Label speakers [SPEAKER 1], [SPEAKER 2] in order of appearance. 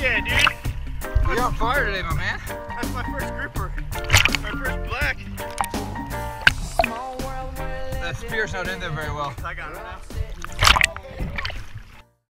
[SPEAKER 1] Yeah, dude. We on fire today, my man.
[SPEAKER 2] That's my first grouper. My first black.
[SPEAKER 1] That spear's not in there very well.
[SPEAKER 2] I got it now.